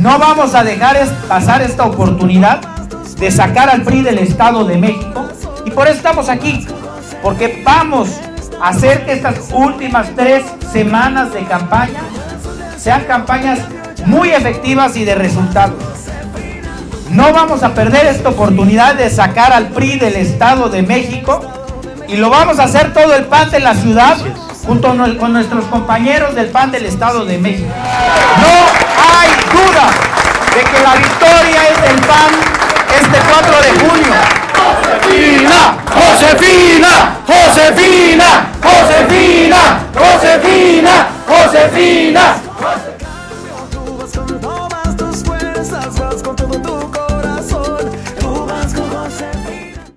No vamos a dejar pasar esta oportunidad de sacar al PRI del Estado de México y por eso estamos aquí, porque vamos a hacer que estas últimas tres semanas de campaña sean campañas muy efectivas y de resultados. No vamos a perder esta oportunidad de sacar al PRI del Estado de México y lo vamos a hacer todo el PAN de la ciudad junto con nuestros compañeros del PAN del Estado de México. No Josefina, Josefina, Josefina, Josefina.